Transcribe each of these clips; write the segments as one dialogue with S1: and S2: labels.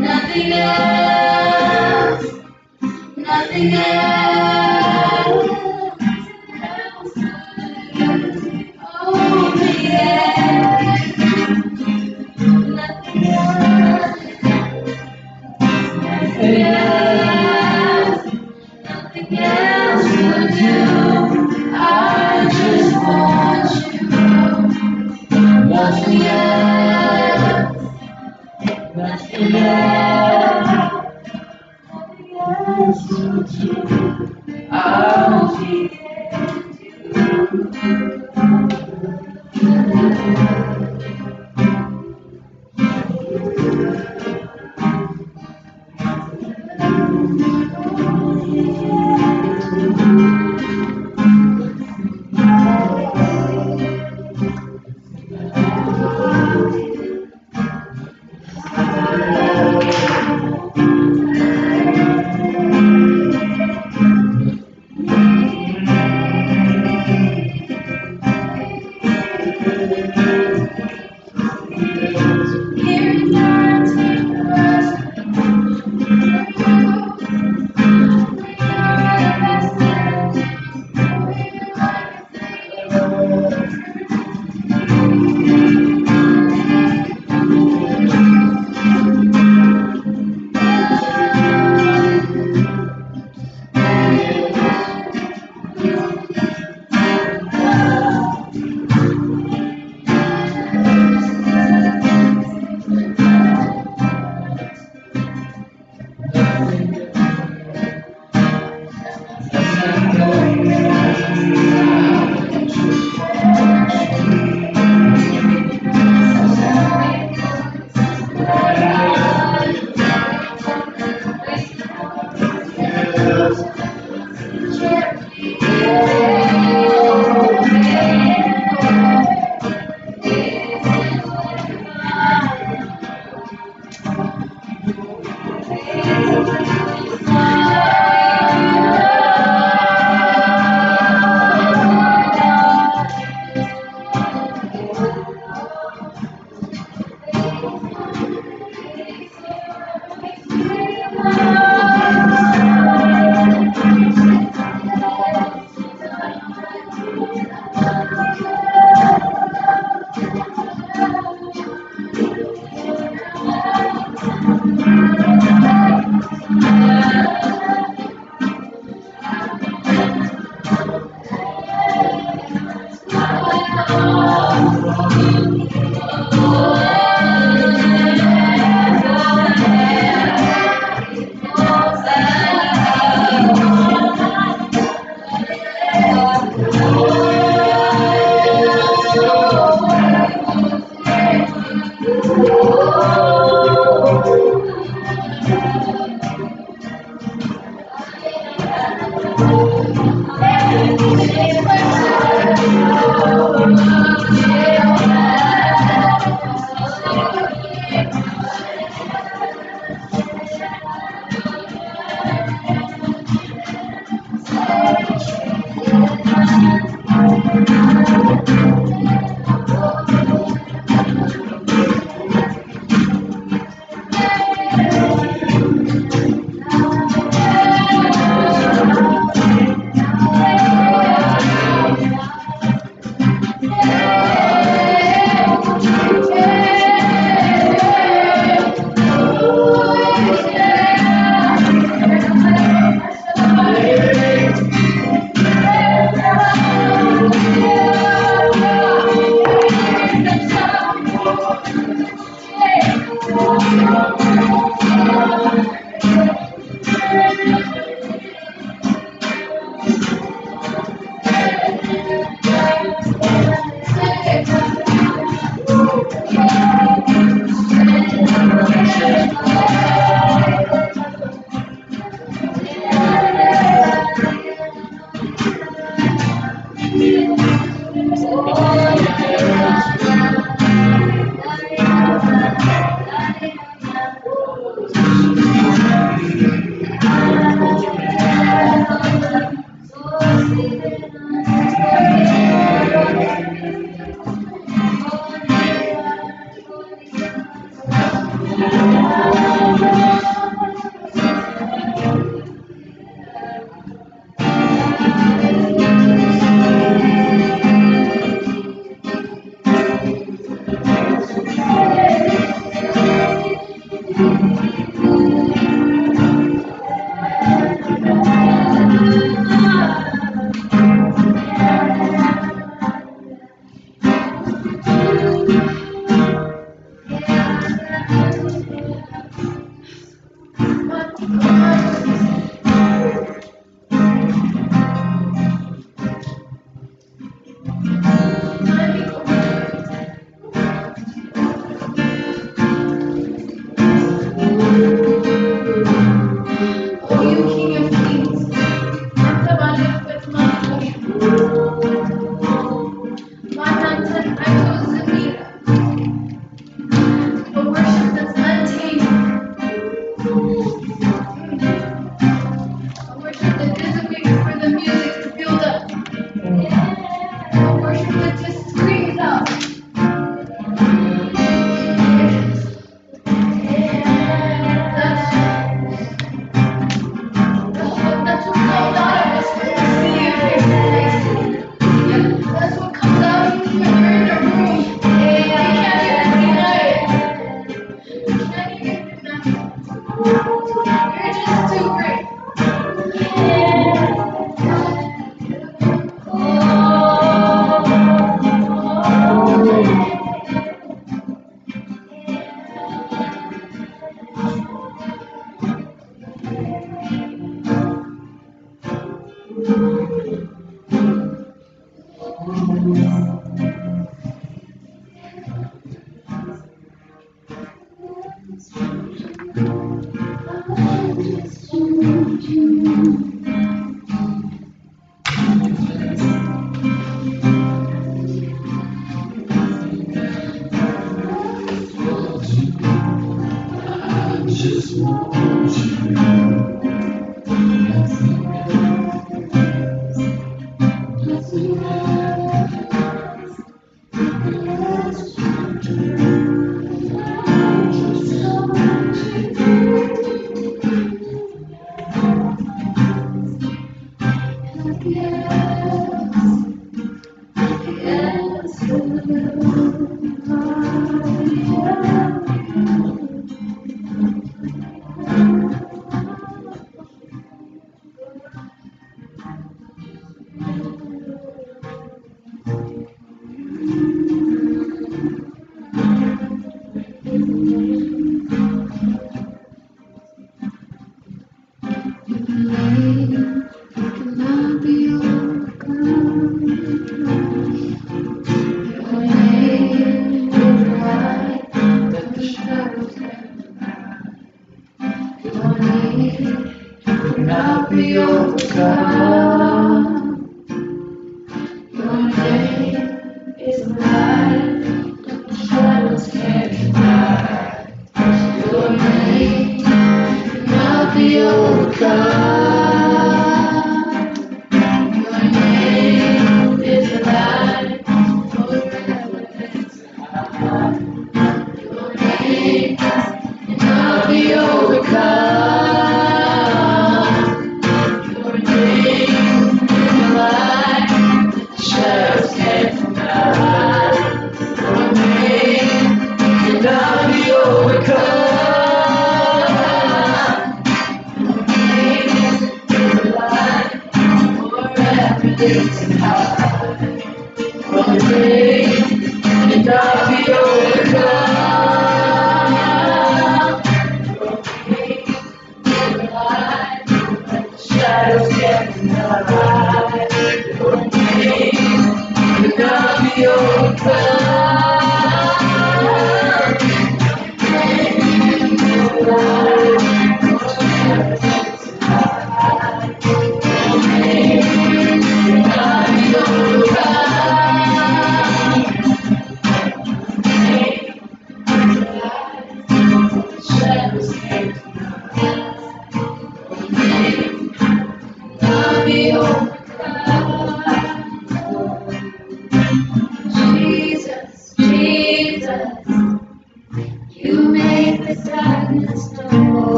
S1: Nothing else. Nothing else.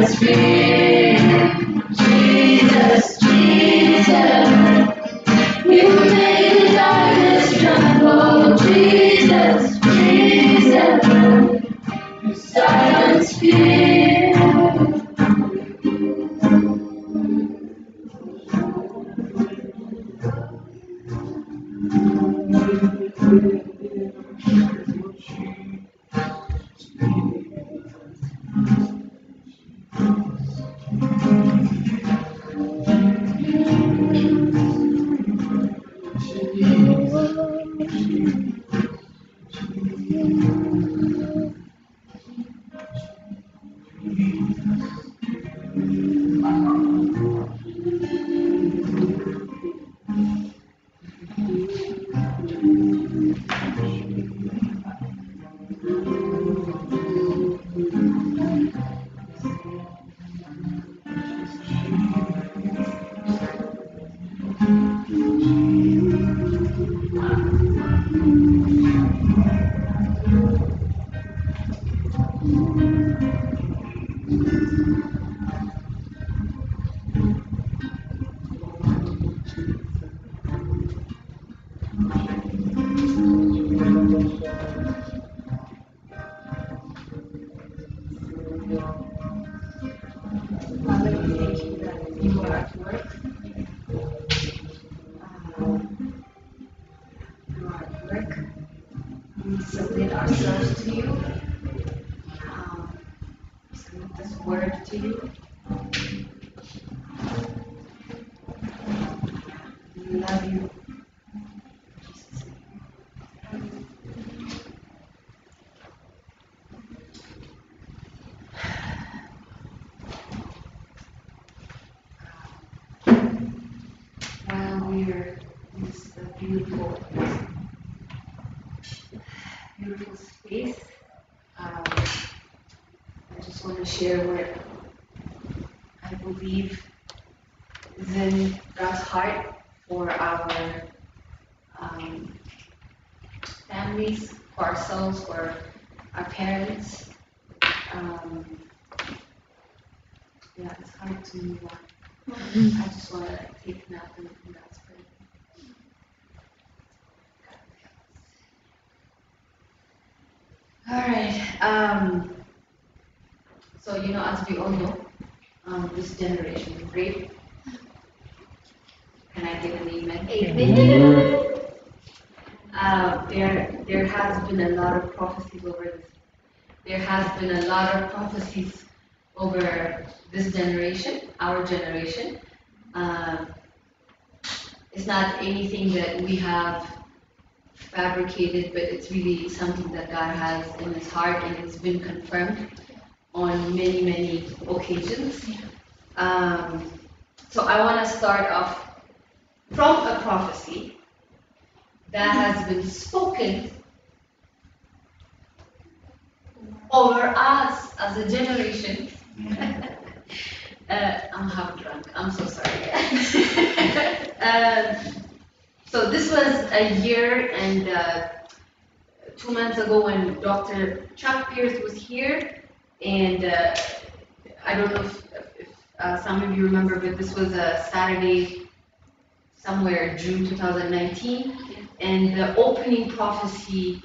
S2: Spirit. Beautiful space, um, I just want to share what I believe is in God's heart for our um, families, for ourselves, for our parents. Um, yeah, it's hard to move on. I just want to take a nap and that's All right. Um, so you know, as we all know, um, this generation is great. Can I get an amen? Uh, there, there has been a lot of prophecies over this. There has been a lot of prophecies over this generation, our generation. Um, it's not anything that we have fabricated, but it's really something that God has in His heart, and it's been confirmed on many, many occasions. Um, so I want to start off from a prophecy that has been spoken over us as a generation. uh, I'm half drunk. I'm so sorry. um, so this was a year and uh, two months ago when Dr. Chuck Pierce was here, and uh, I don't know if, if uh, some of you remember, but this was a Saturday, somewhere June 2019, and the opening prophecy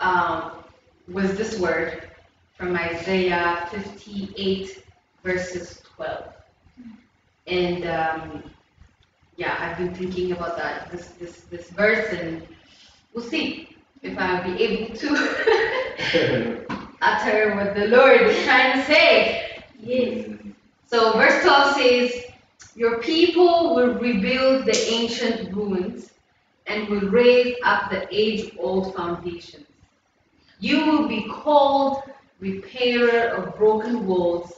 S2: um, was this word from Isaiah 58 verses 12. And um, yeah, I've been thinking about that this this this verse, and we'll see if I'll be able to utter what the Lord is trying to say. Yes. So verse 12 says, Your people will rebuild the ancient ruins and will raise up the age-old foundations. You will be called repairer of broken walls,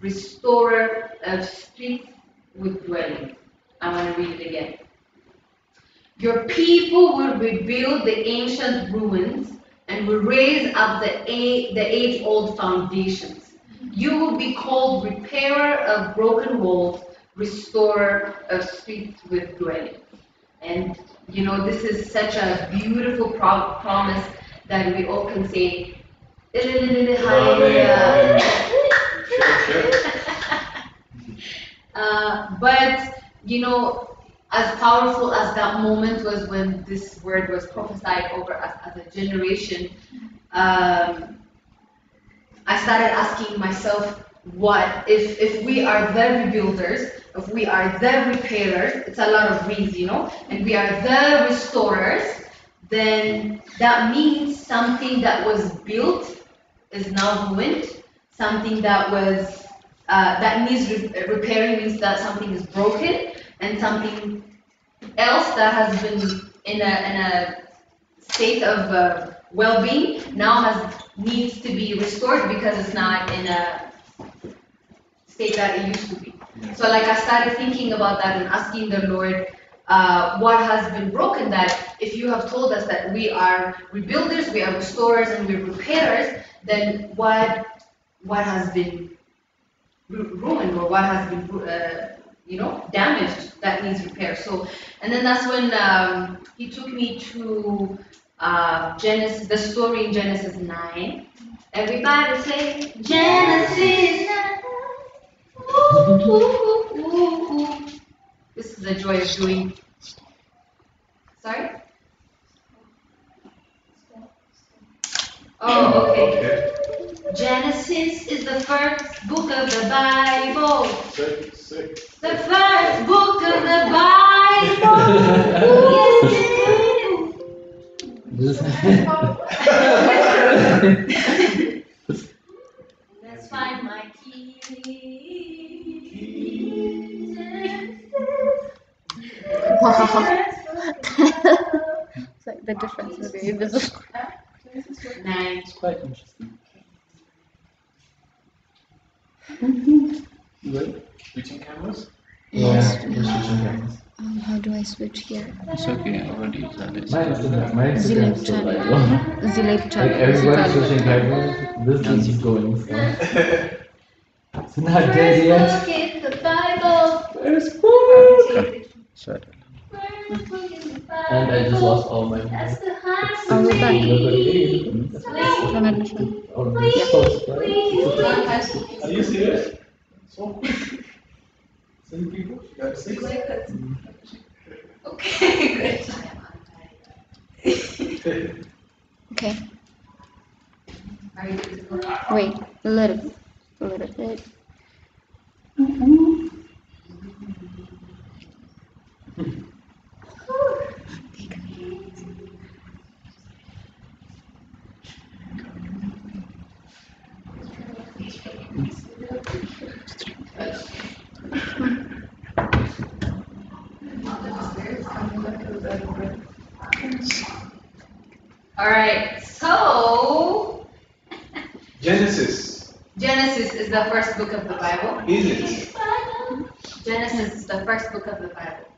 S2: restorer of streets with dwellings. I want to read it again. Your people will rebuild the ancient ruins and will raise up the, the age-old foundations. You will be called repairer of broken walls, restorer of streets with dwellings. And you know, this is such a beautiful pro- promise that we all can say, Hallelujah. Uh, but you know, as powerful as that moment was when this word was prophesied over us as a generation, um, I started asking myself, what if if we are the rebuilders, if we are the repairers? It's a lot of reads, you know, and we are the restorers. Then that means something that was built is now ruined. Something that was uh, that needs re- repairing means that something is broken, and something else that has been in a in a state of uh, well-being now has needs to be restored because it's not in a state that it used to be. So like I started thinking about that and asking the Lord, uh, what has been broken? That if you have told us that we are rebuilders, we are restorers, and we're repairers, then what what has been ruined or what has been uh, you know damaged that needs repair? So and then that's when um, he took me to uh, Genesis, the story in Genesis nine. Everybody say Genesis. Ooh, ooh, ooh. This is the joy of doing. Sorry? Oh, okay.
S3: Okay.
S2: Genesis is the first book of the Bible.
S3: Six, six.
S2: The first book of the Bible. yes. Let's find my keys.
S4: Wow. it's like the difference is very visible.
S2: Nine.
S5: It's quite interesting. Good.
S3: Switching cameras?
S5: Yeah, we're switching.
S4: Um, how do I switch here?
S5: It's okay, I already झाले.
S6: My Instagram, my Instagram
S4: Zilip
S6: is still
S4: channel.
S6: live.
S4: Zilip
S6: Like
S4: channel.
S6: everybody's switching cameras, this thing is going so. It's not dead yet.
S2: First book in the Bible.
S6: First book.
S5: Sorry.
S2: First the Bible.
S6: And I just lost all my.
S2: That's the highest.
S4: Are we back?
S6: Please.
S4: From admission.
S6: Oh, this is so
S3: Are you serious? So quick. Six people? You got six?
S2: Okay, good.
S4: Okay.
S2: Are you good to?
S4: Wait, a little. A little bit. Hmm.
S2: All right, so
S3: Genesis.
S2: Genesis is the first book of the Bible.
S3: Is it?
S2: Genesis is the first book of the Bible.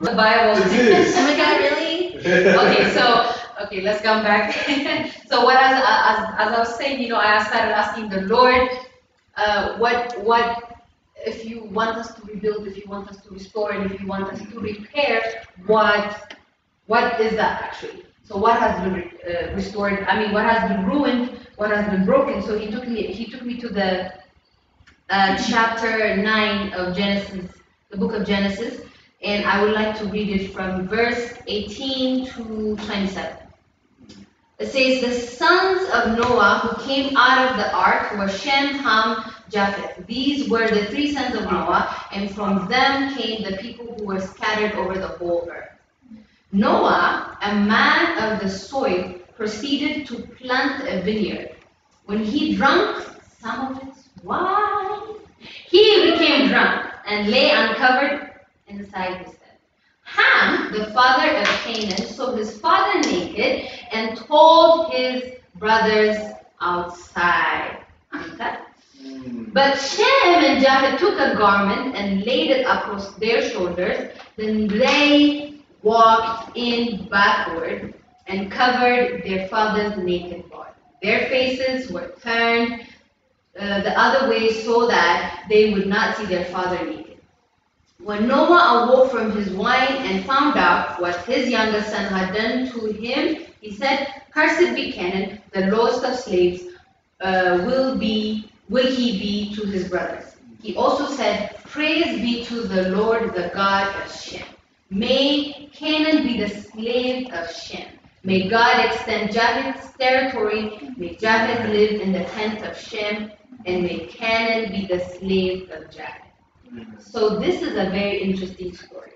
S2: The Bible.
S3: It is.
S2: oh my God, really? Okay, so okay, let's come back. so what as, as as I was saying, you know, I started asking the Lord, uh, what what if you want us to rebuild, if you want us to restore, and if you want us to repair, what what is that actually? So what has been uh, restored? I mean, what has been ruined? What has been broken? So he took me he took me to the uh, chapter nine of Genesis, the book of Genesis, and I would like to read it from verse 18 to 27. It says, The sons of Noah who came out of the ark were Shem, Ham, Japheth. These were the three sons of Noah, and from them came the people who were scattered over the whole earth. Noah, a man of the soil, proceeded to plant a vineyard. When he drank some of its wine, he became drunk and lay uncovered inside his tent. Ham, the father of Canaan, saw his father naked and told his brothers outside. Uncut. But Shem and Japheth took a garment and laid it across their shoulders. Then they walked in backward and covered their father's naked body. Their faces were turned uh, the other way so that they would not see their father naked. When Noah awoke from his wine and found out what his younger son had done to him, he said, Cursed be Canaan, the lowest of slaves, uh, will be will he be to his brothers. He also said, Praise be to the Lord, the God of Shem. May Canaan be the slave of Shem. May God extend Japheth's territory. May Japheth live in the tent of Shem, and may Canaan be the slave of Japheth. So this is a very interesting story.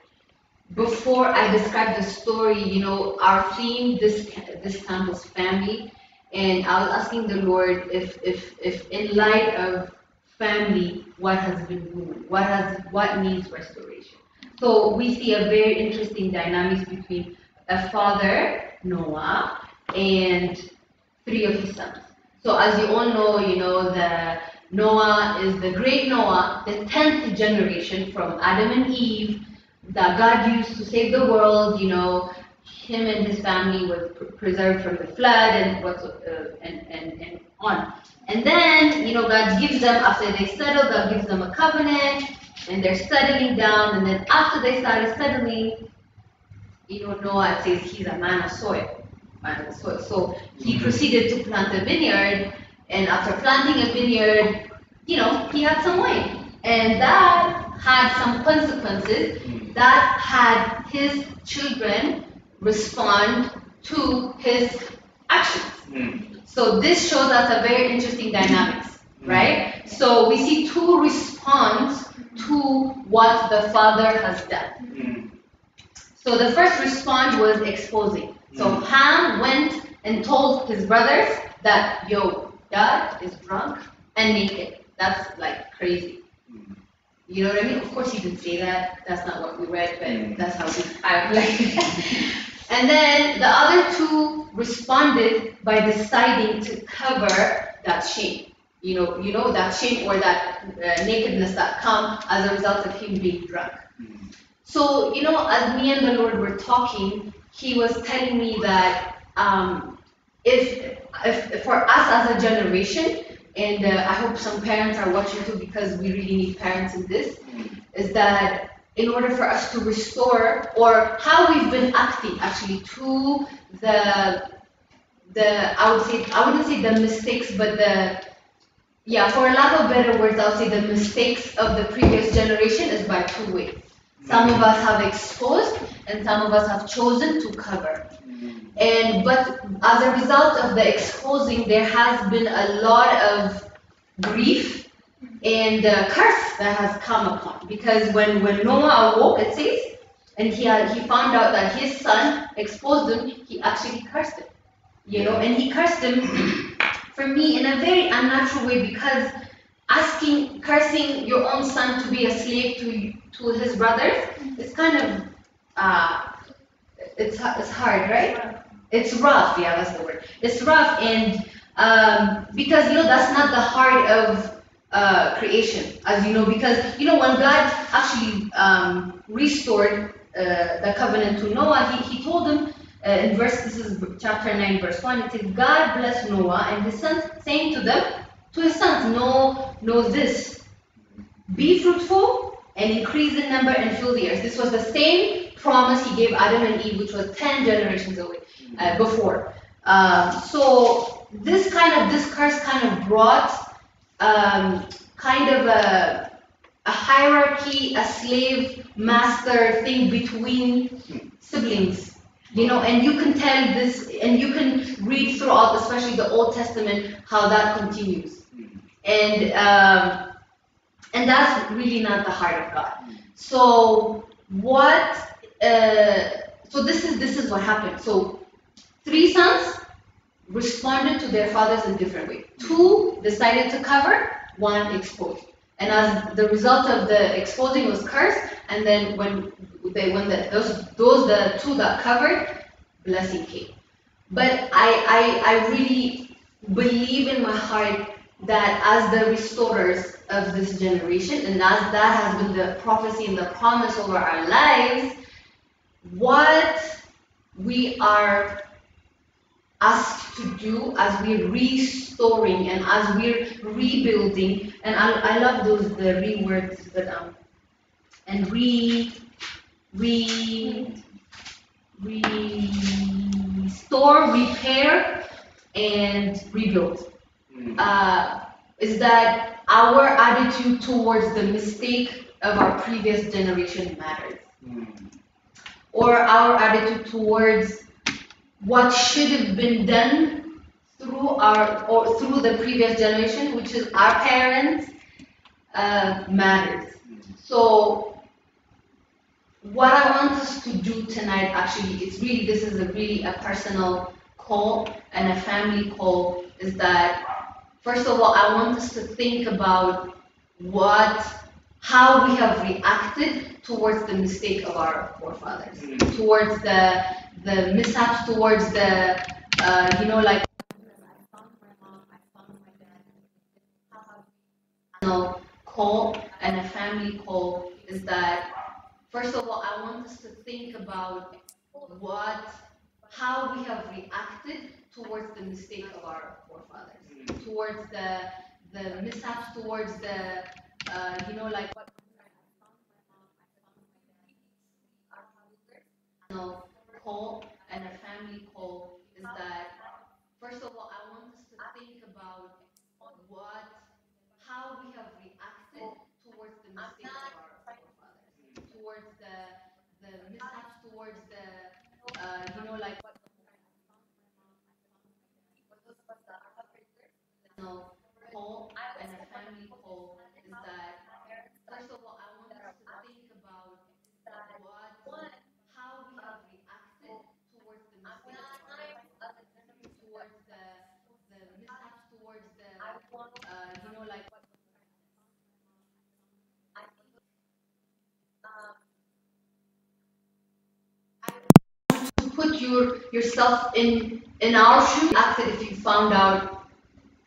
S2: Before I describe the story, you know, our theme this this time was family, and I was asking the Lord if if if in light of family, what has been ruined, what has what needs restoration. So we see a very interesting dynamics between a father, Noah, and three of his sons. So as you all know, you know the Noah is the great Noah, the tenth generation from Adam and Eve that God used to save the world. You know, him and his family was preserved from the flood and what's uh, and, and and on. And then you know God gives them after they settle, God gives them a covenant, and they're settling down. And then after they started settling, you know Noah says he's a man of soil, man of soil. So he proceeded to plant a vineyard, and after planting a vineyard, you know he had some wine, and that had some consequences. That had his children respond to his actions. So this shows us a very interesting dynamics, right? So we see two response to what the father has done.
S3: Mm.
S2: So the first response was exposing. So Ham went and told his brothers that, yo, dad is drunk and naked. That's like crazy.
S3: Mm.
S2: You know what I mean? Of course he didn't say that. That's not what we read, but
S3: Mm.
S2: that's how we I like. And then the other two responded by deciding to cover that shame. You know, you know that shame or that uh, nakedness that come as a result of him being drunk.
S3: Mm.
S2: So, you know, as me and the Lord were talking, He was telling me that um, if, if for us as a generation, and uh, I hope some parents are watching too because we really need parents in this,
S3: Mm.
S2: is that in order for us to restore or how we've been acting actually to the the I would say I wouldn't say the mistakes, but the yeah, for a lack of better words, I would say the mistakes of the previous generation is by two ways. Some of us have exposed, and some of us have chosen to cover. And but as a result of the exposing, there has been a lot of grief and uh, curse that has come upon. Because when when Noah awoke, it says, and he had, he found out that his son exposed him, he actually cursed him. You know, and he cursed him for me in a very unnatural way because asking cursing your own son to be a slave to to his brothers is kind of uh, it's it's hard, right? It's rough, yeah, that's the word. It's rough, and um, because you know that's not the heart of uh, creation, as you know, because you know when God actually um, restored uh, the covenant to Noah, he, he told him uh, in verse this is chapter nine, verse one. It says, God blessed Noah and his sons, saying to them, to his sons, know know this, be fruitful and increase in number and fill the earth. This was the same promise he gave Adam and Eve, which was 10 generations away uh, before. Um, so this kind of this curse kind of brought um, kind of a, a hierarchy, a slave master thing between siblings. You know, and you can tell this, and you can read throughout, especially the Old Testament, how that continues. And um, and that's really not the heart of God. So what? Uh, so this is this is what happened. So three sons responded to their fathers in different way. Two decided to cover, one exposed. And as the result of the exposing was cursed, and then when they when the, those those the two that covered, blessing came. But I I, I really believe in my heart that as the restorers of this generation, and as that has been the prophecy and the promise over our lives, what we are asked to do as we're restoring and as we're rebuilding, and I, I love those the re words that um and re re restore, repair, and rebuild
S3: Mm.
S2: uh, is that our attitude towards the mistake of our previous generation matters,
S3: Mm.
S2: or our attitude towards what should have been done through our or through the previous generation, which is our parents, uh, matters. So, what I want us to do tonight, actually, it's really this is a really a personal call and a family call. Is that First of all, I want us to think about what, how we have reacted towards the mistake of our forefathers,
S3: Mm.
S2: towards the the mishaps, towards the, uh, you know, like. personal call and a family call is that first of all, I want us to think about what, how we have reacted towards the mistake of our forefathers, towards the the mishaps, towards the uh, you know like what personal call and a family call is that first of all, I want us to think about what, how we have reacted towards the mistake of our forefathers, towards the the mishaps, towards the uh, you know like your yourself in in our shoes. It if you found out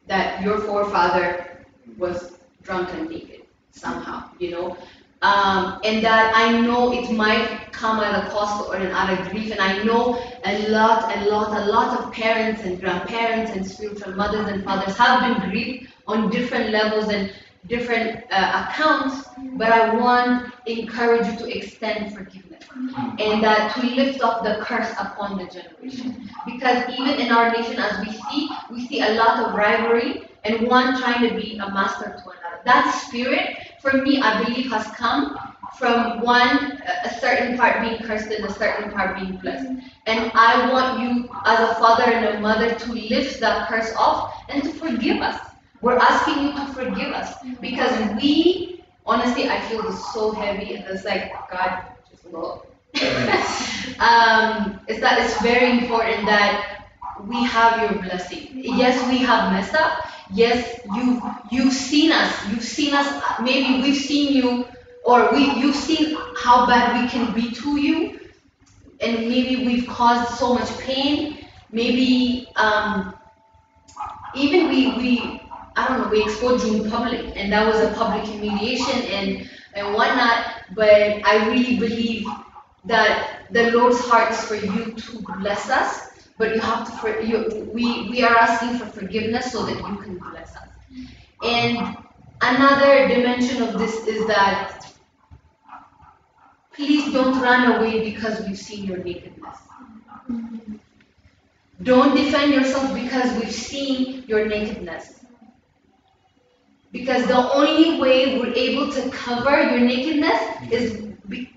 S2: that your forefather was drunk and naked somehow, you know. Um, and that I know it might come at a cost or an at a grief, and I know a lot, a lot, a lot of parents and grandparents and spiritual mothers and fathers have been grieved on different levels and different uh, accounts, but I want to encourage you to extend forgiveness and that to lift up the curse upon the generation. Because even in our nation, as we see, we see a lot of rivalry and one trying to be a master to another. That spirit, for me, I believe has come from one, a a certain part being cursed and a certain part being blessed. And I want you, as a father and a mother, to lift that curse off and to forgive us. We're asking you to forgive us because we, honestly, I feel this so heavy and it's like, God, just look. um, it's that it's very important that we have your blessing. Yes, we have messed up. Yes, you you've seen us. You've seen us. Maybe we've seen you, or we you've seen how bad we can be to you, and maybe we've caused so much pain. Maybe um, even we we I don't know we exposed you in public, and that was a public humiliation and and whatnot. But I really believe that the Lord's heart is for you to bless us, but you have to for you we we are asking for forgiveness so that you can bless us. And another dimension of this is that please don't run away because we've seen your nakedness. Don't defend yourself because we've seen your nakedness. Because the only way we're able to cover your nakedness is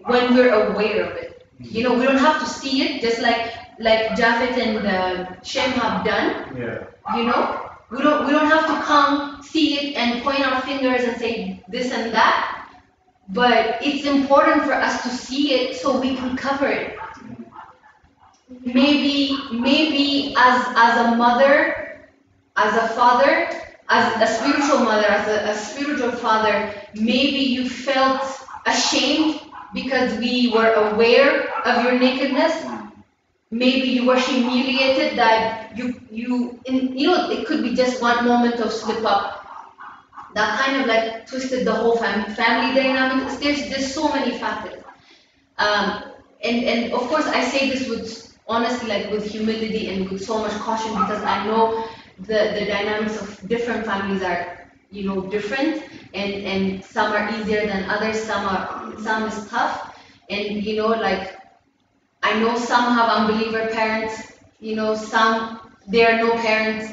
S2: when we're aware of it. You know, we don't have to see it, just like like Japheth and uh, Shem have done.
S3: Yeah.
S2: You know, we don't we don't have to come see it and point our fingers and say this and that. But it's important for us to see it so we can cover it. Maybe maybe as as a mother, as a father, as a spiritual mother, as a, a spiritual father, maybe you felt ashamed because we were aware of your nakedness. Maybe you were humiliated that you you in, you know it could be just one moment of slip up that kind of like twisted the whole fam- family dynamic. There's there's so many factors, um, and and of course I say this with honestly like with humility and with so much caution because I know the the dynamics of different families are you know different and and some are easier than others. Some are some is tough, and you know like I know some have unbeliever parents. You know some there are no parents.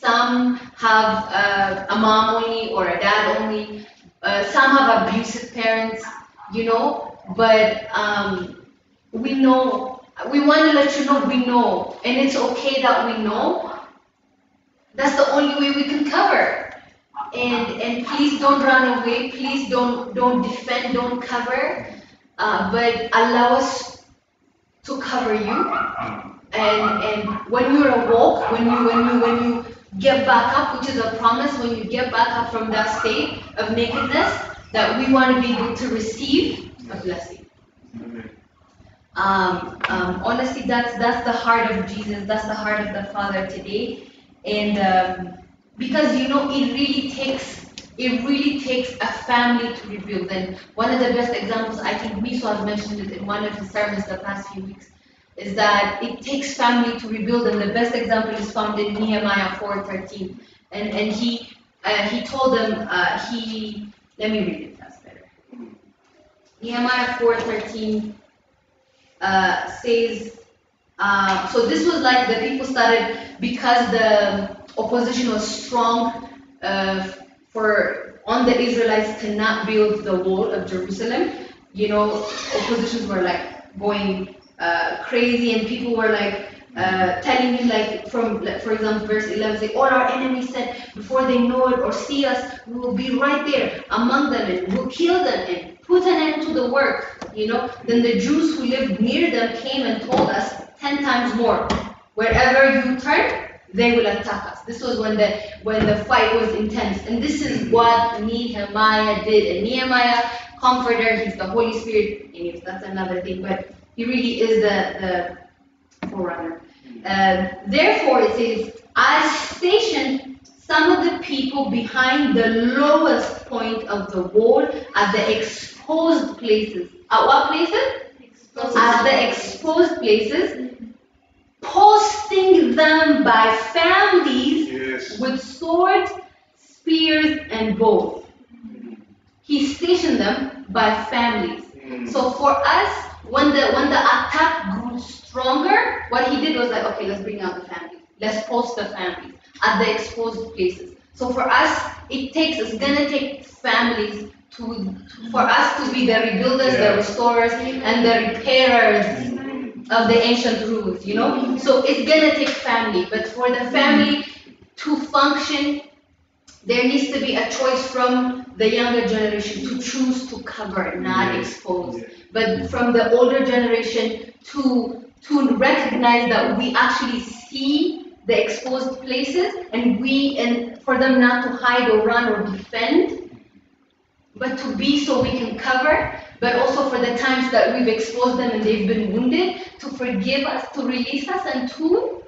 S2: Some have uh, a mom only or a dad only. Uh, some have abusive parents, you know. But um, we know, we want to let you know we know, and it's okay that we know. That's the only way we can cover. And and please don't run away. Please don't don't defend. Don't cover. Uh, but allow us to cover you and and when you're awoke, when you when you when you get back up, which is a promise, when you get back up from that state of nakedness, that we want to be able to receive a blessing. Um, um, honestly, that's that's the heart of Jesus. That's the heart of the Father today, and um, because you know it really takes it really takes a family to rebuild. And one of the best examples, I think Miso has mentioned it in one of his sermons the past few weeks, is that it takes family to rebuild, and the best example is found in Nehemiah 4:13. And and he uh, he told them uh, he let me read it. That's better. Nehemiah 4:13 uh, says. Uh, so this was like the people started because the opposition was strong uh, for on the Israelites to not build the wall of Jerusalem. You know, oppositions were like going uh, crazy, and people were like uh, telling him, like, from, like, for example, verse 11, say, All our enemies said, before they know it or see us, we will be right there among them and we'll kill them and put an end to the work. You know, then the Jews who lived near them came and told us 10 times more, wherever you turn, they will attack us. This was when the when the fight was intense. And this is what Nehemiah did. And Nehemiah, comforter, he's the Holy Spirit. Anyways, that's another thing. But he really is the, the forerunner. Um, therefore, it says, I stationed some of the people behind the lowest point of the wall at the exposed places. At what places? At the exposed places, posting them by families
S7: Yes.
S2: with swords, spears, and bows. He stationed them by families.
S7: Mm.
S2: So for us, when the when the attack grew stronger, what he did was like, okay, let's bring out the families. Let's post the families at the exposed places. So for us, it takes it's gonna take families to for us to be the rebuilders,
S7: Yeah.
S2: the restorers, and the repairers of the ancient rules, you know? So it's gonna take family, but for the family to function, there needs to be a choice from the younger generation to choose to cover, not expose. But from the older generation to to recognize that we actually see the exposed places and we and for them not to hide or run or defend, but to be so we can cover, but also for the times that we've exposed them and they've been wounded, to forgive us, to release us, and to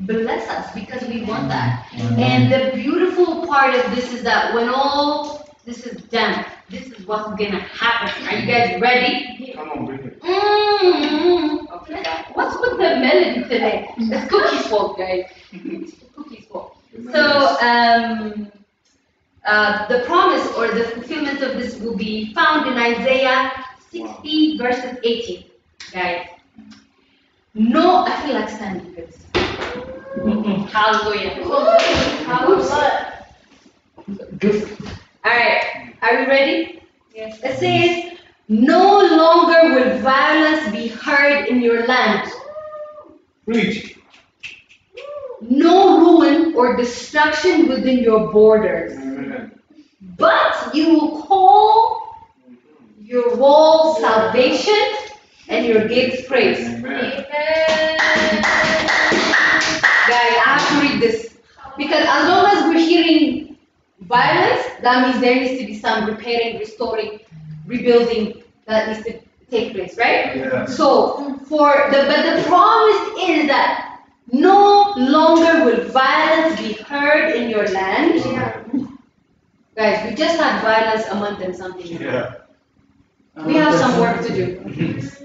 S2: bless us because we want that. And the beautiful part of this is that when all this is done, this is what's gonna happen. Are you guys ready?
S7: Come on, bring it.
S2: Mm-hmm. Okay. What's with the melody today? It's Cookie's fault, guys. It's Cookie's fault. So, um, uh, the promise or the fulfillment of this will be found in Isaiah 60 verses 18, guys. No, I feel like standing for this. Hallelujah. Hallelujah. All right, are we ready? Yes. It says, no longer will violence be heard in your land.
S7: Preach.
S2: No ruin or destruction within your borders.
S7: Amen.
S2: But you will call your wall salvation and your gates praise.
S7: Amen.
S2: Guys, I have to read this. Because as long as we're hearing violence, that means there needs to be some repairing, restoring, rebuilding that needs to take place, right?
S7: Yeah.
S2: So for the but the promise is that no longer will violence be heard in your land. Guys, we just had violence a month and something.
S7: Yeah.
S2: We have some work to do.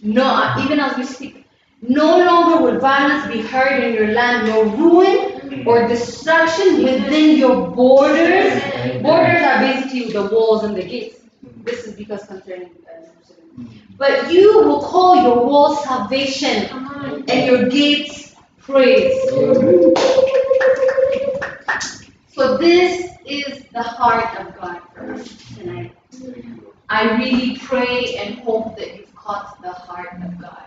S2: No, uh, even as we speak, no longer will violence be heard in your land, nor ruin or destruction within your borders. Borders are basically the walls and the gates. This is because concerning uh, Jerusalem. But you will call your walls salvation and your gates praise. So this is the heart of God for us tonight. I really pray and hope that you've caught the heart of God.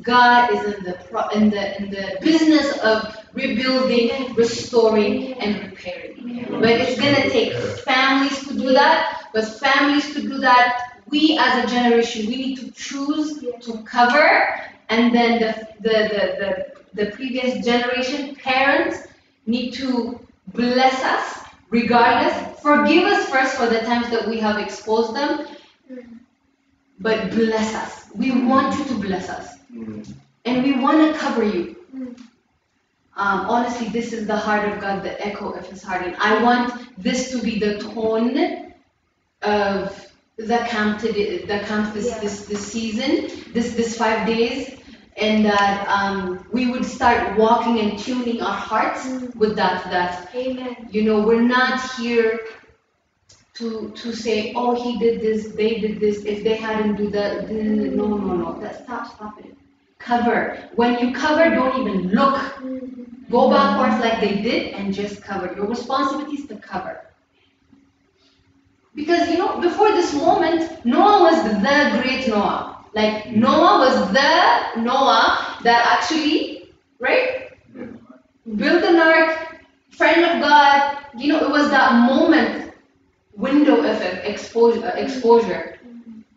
S2: God is in the in the in the business of rebuilding, restoring, and repairing. But it's gonna take families to do that. But families to do that, we as a generation, we need to choose to cover, and then the the the the, the previous generation, parents, need to bless us regardless. Forgive us first for the times that we have exposed them, mm. but bless us. We mm. want you to bless us. Mm. And we want to cover you. Um, honestly, this is the heart of God, the echo of His heart. And I want this to be the tone of the camp today, the camp this, this, this season, this, this five days. And that um, we would start walking and tuning our hearts mm. with that, that
S1: Amen.
S2: you know, we're not here to to say, oh, he did this, they did this. If they hadn't do that, then no, no, no. That stop, stop it. Cover. When you cover, don't even look. Mm-hmm. Go backwards like they did and just cover. Your responsibility is to cover. Because you know, before this moment, Noah was the great Noah. Like Noah was the Noah that actually, right? built an ark, friend of God. You know, it was that moment, window of exposure, uh, exposure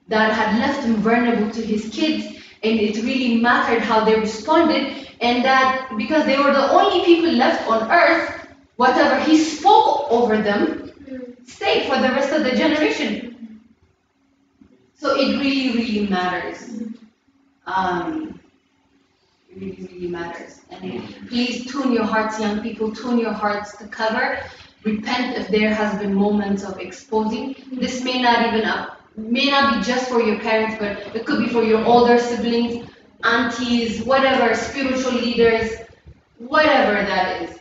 S2: that had left him vulnerable to his kids, and it really mattered how they responded. And that because they were the only people left on earth, whatever he spoke over them stayed for the rest of the generation. So it really, really matters. um, it really, really matters. And please tune your hearts, young people, tune your hearts to cover. Repent if there has been moments of exposing. This may not even up, may not be just for your parents, but it could be for your older siblings, aunties, whatever, spiritual leaders, whatever that is.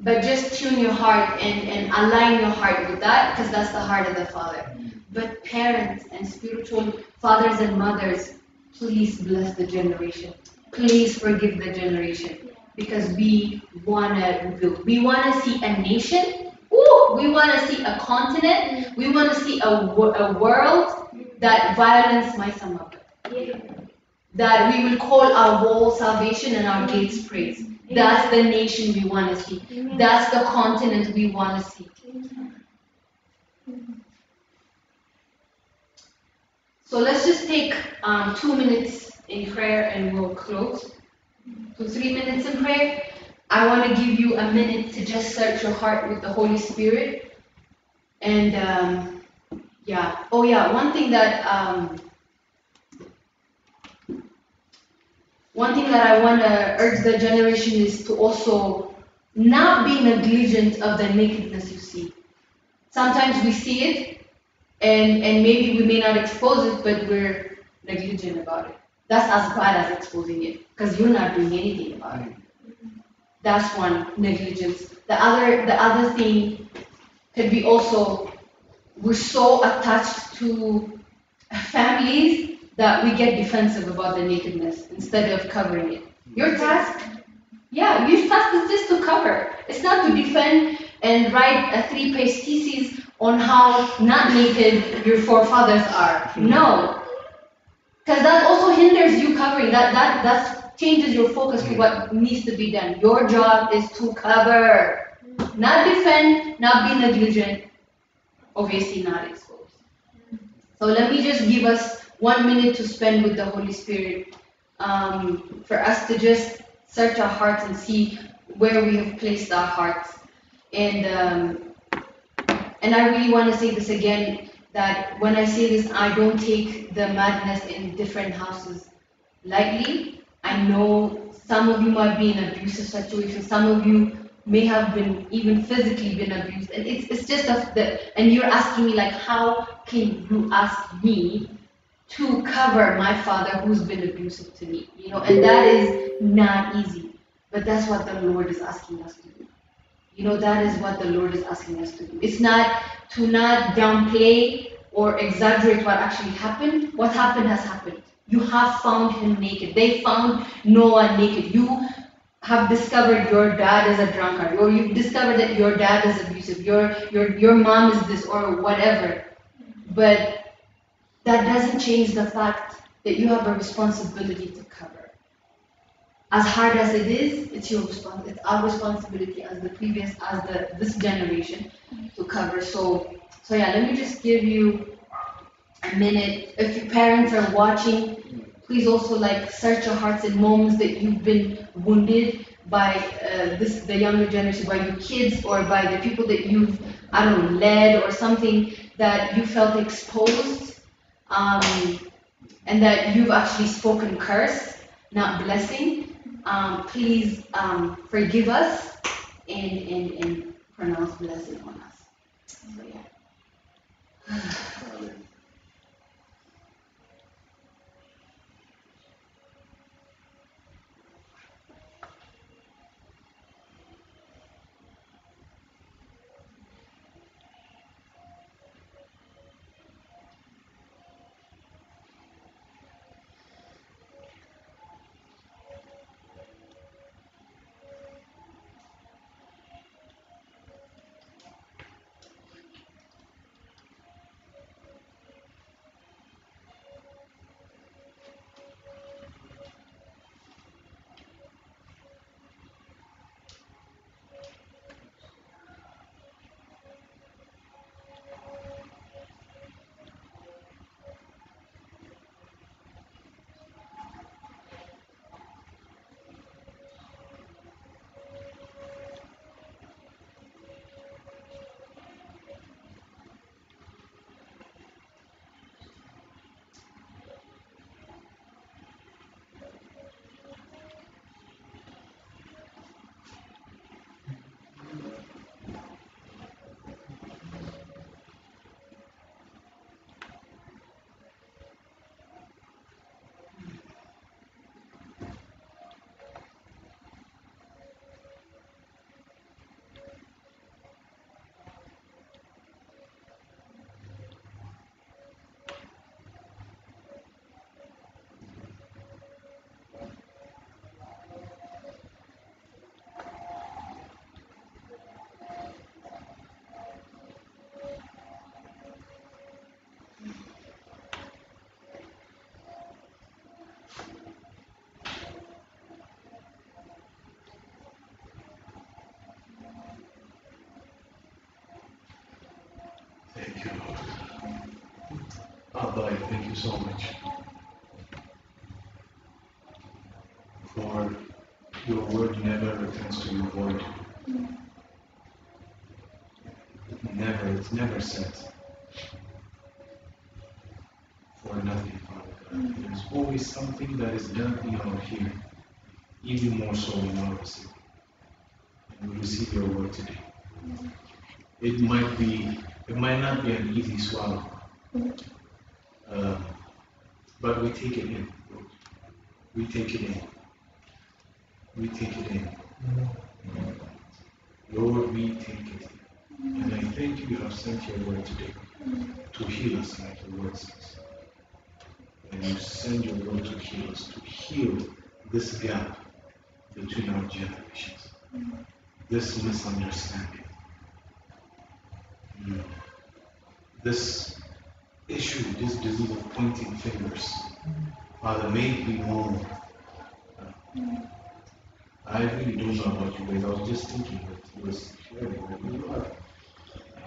S2: But just tune your heart and, and align your heart with that because that's the heart of the Father. But parents and spiritual fathers and mothers, please bless the generation. Please forgive the generation because we want to. We want to see a nation. Ooh, we want to see a continent. We want to see a, a world that violence might come up. That we will call our wall salvation and our gates praise. That's the nation we want to see. That's the continent we want to see. So let's just take um, two minutes in prayer and we'll close. So three minutes in prayer. I want to give you a minute to just search your heart with the Holy Spirit. And um, yeah, oh yeah, one thing that um, one thing that I want to urge the generation is to also not be negligent of the nakedness you see. Sometimes we see it, and and maybe we may not expose it, but we're negligent about it. That's as bad as exposing it, because you're not doing anything about it. That's one negligence. The other the other thing could be also we're so attached to families that we get defensive about the nakedness instead of covering it. Your task, yeah, your task is just to cover. It's not to defend and write a three-page thesis on how not naked your forefathers are. No, because that also hinders you covering. That that that changes your focus to what needs to be done. Your job is to cover, not defend, not be negligent. Obviously, not expose. So let me just give us one minute to spend with the Holy Spirit um, for us to just search our hearts and see where we have placed our hearts. And um, and I really want to say this again that when I say this, I don't take the madness in different houses lightly. I know some of you might be in abusive situations. Some of you may have been even physically been abused, and it's it's just of the and you're asking me like, how can you ask me to cover my father who's been abusive to me? You know, and that is not easy. But that's what the Lord is asking us to do. You know, that is what the Lord is asking us to do. It's not to not downplay or exaggerate what actually happened. What happened has happened. You have found him naked. They found Noah naked. You have discovered your dad is a drunkard, or you've discovered that your dad is abusive, your your your mom is this or whatever. But that doesn't change the fact that you have a responsibility to cover. As hard as it is, it's your respons- it's our responsibility as the previous as the this generation to cover. So so yeah, let me just give you a minute. If your parents are watching, please also like search your hearts in moments that you've been wounded by uh, this the younger generation, by your kids or by the people that you've I don't know led or something that you felt exposed, um, and that you've actually spoken curse, not blessing. Um, please um, forgive us and, and, and pronounce blessing on us. So yeah.
S7: thank you Father. Thank you so much for your word never returns to your void. Never, it's never said for nothing, Father God. There's always something that is done in our hearing, even more so in our receiving. And we receive your word today. It might be, might not be an easy swallow, um, but we take it in. We take it in. We take it in. Lord, we take it in. And I thank you, you have sent your word today to heal us, like your word says. And you send your word to heal us, to heal this gap between our generations, this misunderstanding, Mm this issue, this disease of pointing fingers. Father, make me normal. I really don't know about you guys. I was just thinking that it was.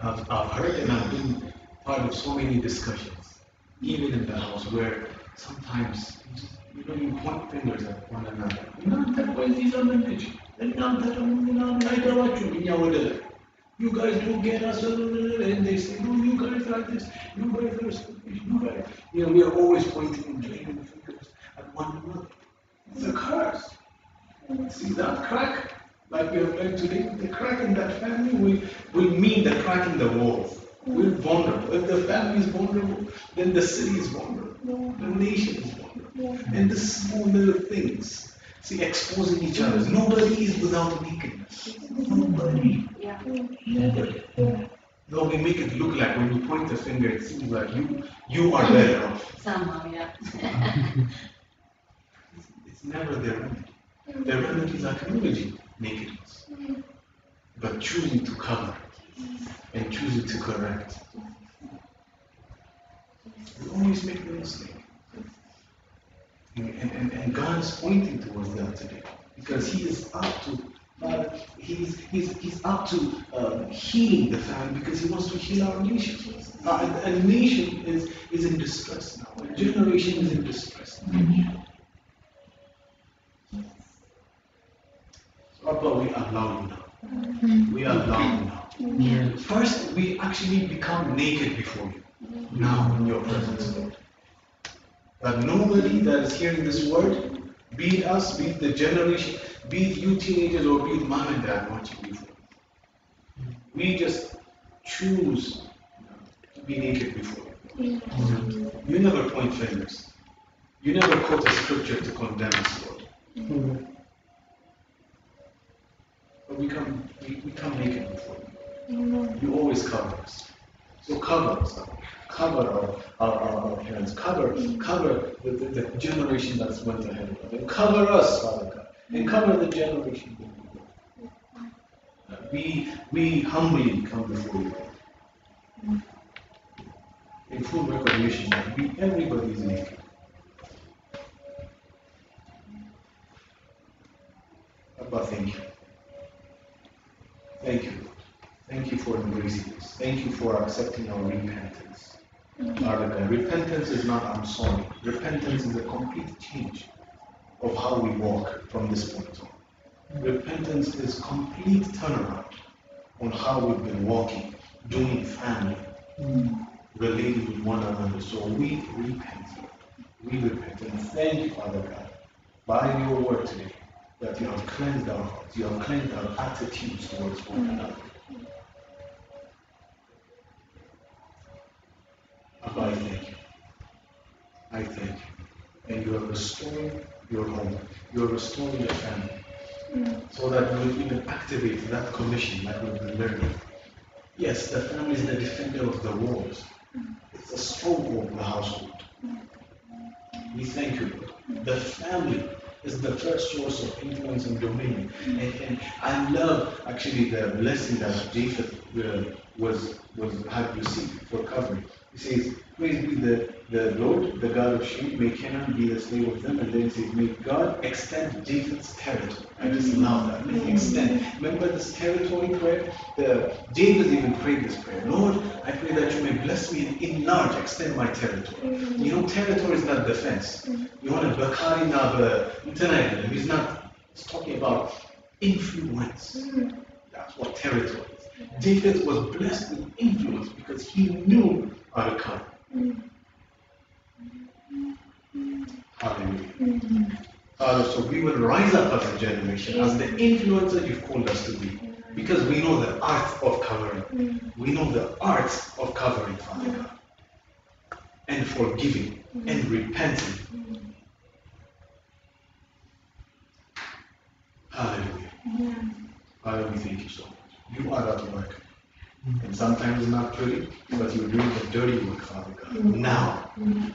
S7: I've, I've heard and I've been part of so many discussions, even in the house, where sometimes you know you point fingers at one another. You know that way is a language. And now that oh, I'm not like what you mean, I guys don't get us, and they say, no, you guys are this, you guys are stupid, you guys. You know, we are always pointing and pointing fingers at one another. It's a curse. See that crack, like we have learned today, the crack in that family will, will mean the crack in the walls. We're vulnerable. If the family is vulnerable, then the city is vulnerable, the nation is vulnerable. And the small little things, see, exposing each other. Nobody is without nakedness. Nobody.
S2: Yeah.
S7: Nobody. Though we make it look like when you point the finger, it seems like you you are better off.
S2: Somehow, yeah.
S7: It's never the remedy. The remedy is acknowledging nakedness, but choosing to cover and choosing to correct. We always make the mistake. And, and, and God is pointing towards that today because He is up to uh, he's, he's, he's up to uh, healing the family because he wants to heal our nation. Uh, a, a nation is, is in distress now. A generation is in distress. So, Abba, we allow you now. We allow you now. First, we actually become naked before you. Now, in your presence, Lord. That nobody that is hearing this word, be it us, be it the generation, be it you teenagers, or be it mom and dad watching before. We just choose to be naked before you. Never point fingers. You never quote a scripture to condemn us, Lord. But we come, we, we come naked before you. You always cover us. Cover cover our, our, our, parents, cover, cover the, the, the generation that's went ahead of us, and cover us, Father God, and cover the generation we We, humbly come before you, in full recognition that we, everybody is naked. Thank you, Lord. Thank you for embracing us. Thank you for accepting our repentance. Father God, repentance is not I'm sorry. Repentance is a complete change of how we walk from this point on. Repentance is complete turnaround on how we've been walking, doing family, hmm. relating with one another. So we repent, We repent. And thank you, Father God, by your word today, that you have cleansed our hearts, you have cleansed our attitudes towards one hmm. another. Abba, I thank you. I thank you. And you are restoring your home. You are restoring your family. Mm. So that you will even activate that commission like we've been learning. Yes, the family is the defender of the walls. Mm. It's a stronghold of the household. Mm. We thank you, Lord. The family is the first source of influence and dominion. And, and I love actually the blessing that Japheth uh, was was had received for covering. He says, Praise be the, the Lord, the God of Shem, may Canaan be the slave of them, and then he says, may God extend David's territory. I just love that. May he extend. Remember this territory prayer? The David even prayed this prayer. Lord, I pray that you may bless me and enlarge, extend my territory. You know, territory is not defense. You want to Bakari na ba internet. He's not. He's talking about influence. That's what territory is. David was blessed with influence because he knew how to come. Hallelujah. Father, so we will rise up as a generation, as the influencer you've called us to be. Because we know the art of covering. We know the art of covering, Father God. And forgiving and repenting. Hallelujah. Father, we thank you so much. You are at work. Mm-hmm. And sometimes it's not pretty, but you're doing the dirty work, Father God. Mm-hmm. Now. Mm-hmm.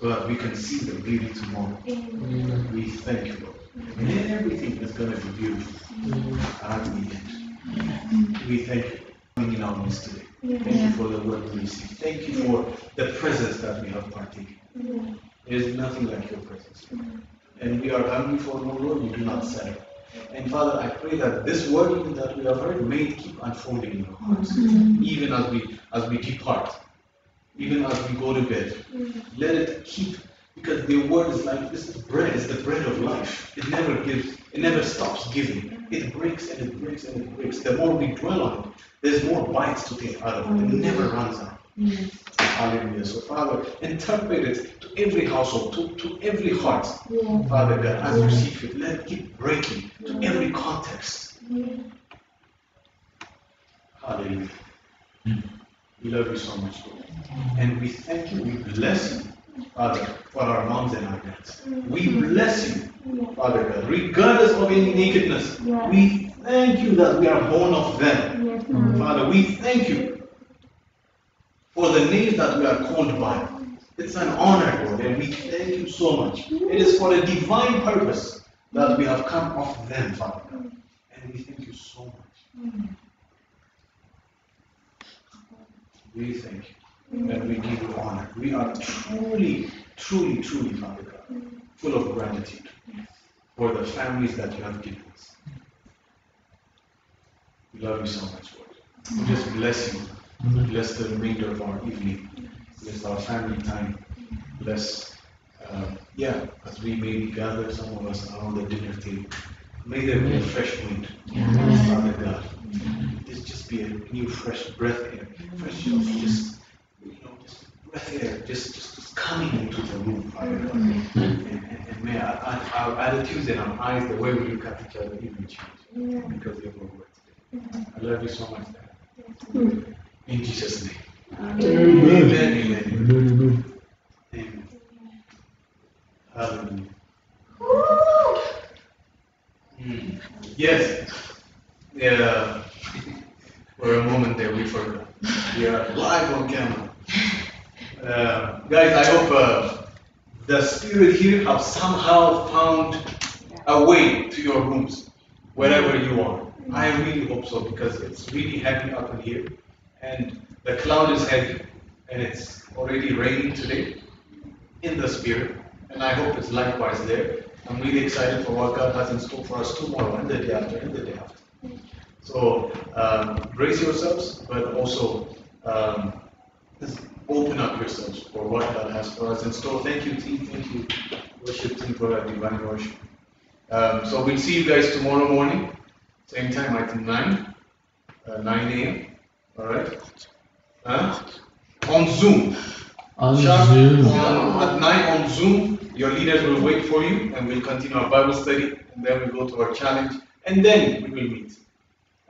S7: So that we can see the beauty tomorrow. We thank you, Lord. And everything is going to be beautiful at the end. We thank you for coming in our midst today. Thank you for the word we received. Thank you for the presence that we have partaken. There is nothing like your presence. And we are hungry for more, Lord. We do not settle. And Father, I pray that this word even that we have heard may keep unfolding in our hearts, mm-hmm. even as we as we depart, even as we go to bed. Mm-hmm. Let it keep, because the word is like this is bread, it's the bread of life. It never gives, it never stops giving. It breaks and it breaks and it breaks. The more we dwell on it, there's more bites to take out of it. It never runs out. Mm-hmm. Hallelujah. So, Father, interpret it to every household, to, to every heart. Father God, as you mm-hmm. see fit, let it keep breaking to every context. Hallelujah. Mm-hmm. We love you so much, Lord. And we thank you, we bless you, Father, for our moms and our dads. We bless you, Father God, regardless of any nakedness. We thank you that we are born of them. Father, we thank you for the names that we are called by. It's an honor, Lord, and we thank you so much. It is for a divine purpose that we have come off them, Father. And we thank you so much. We thank you and we give you honor. We are truly, truly, truly, Father God, full of gratitude for the families that you have given us. We love you so much, Lord. We just bless you. Bless the remainder of our evening. Bless our family time. Bless, uh, yeah, as we may be gathered, some of us around the dinner table. May there be a fresh wind, Father God. This just be a new, fresh breath air, fresh, just, you know, just breath air, just, just, just coming into the room, Father God. Mm-hmm. And, and, and may our, our attitudes and our eyes, the way we look at each other, even change because of your word today. Mm-hmm. I love you so much, Dad. Mm-hmm. In Jesus' name. Amen. Amen. Amen. Amen. Hallelujah. Mm. Yes. Yeah. For a moment there, we forgot. We are live on camera. Uh, guys, I hope uh, the spirit here have somehow found a way to your rooms, wherever you are. I really hope so because it's really heavy up in here, and the cloud is heavy, and it's already raining today in the spirit, and I hope it's likewise there. I'm really excited for what God has in store for us tomorrow and the day after and the day after. So um, brace yourselves, but also um, open up yourselves for what God has for us in store. Thank you, team. Thank you, worship team, for that divine worship. Um, so we'll see you guys tomorrow morning, same time, I think 9, uh, 9 a.m. All right? Huh? On Zoom.
S6: On
S7: Sharp
S6: Zoom.
S7: on- at night on Zoom, your leaders will wait for you and we'll continue our Bible study and then we'll go to our challenge and then we will meet.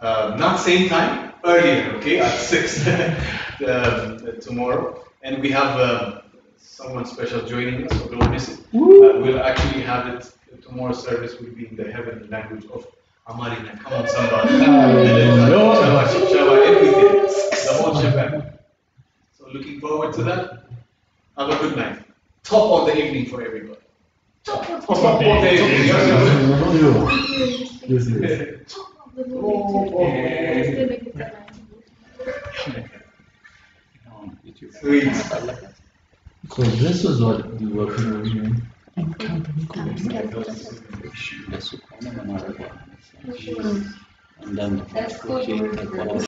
S7: Uh, not same time, earlier, okay, at 6 um, tomorrow. And we have uh, someone special joining us, so don't miss it. Uh, we'll actually have it, tomorrow's service will be in the heavenly language of Amarina. Come on, somebody. Shabbat, Shabbat, everything, the whole shebang. So looking forward to that. Have a good night. Top of the evening for everybody. Top of the evening. Yes, yes,
S6: Yes, yes.
S7: yes. Oh, oh,
S5: On YouTube.
S7: Sweet.
S6: So this was what you were doing.
S5: እንደሱ ከሆነ ምን አደርጋለሁ? አንዳንድ
S2: ፓርቶች
S5: ይጠቆራሉ።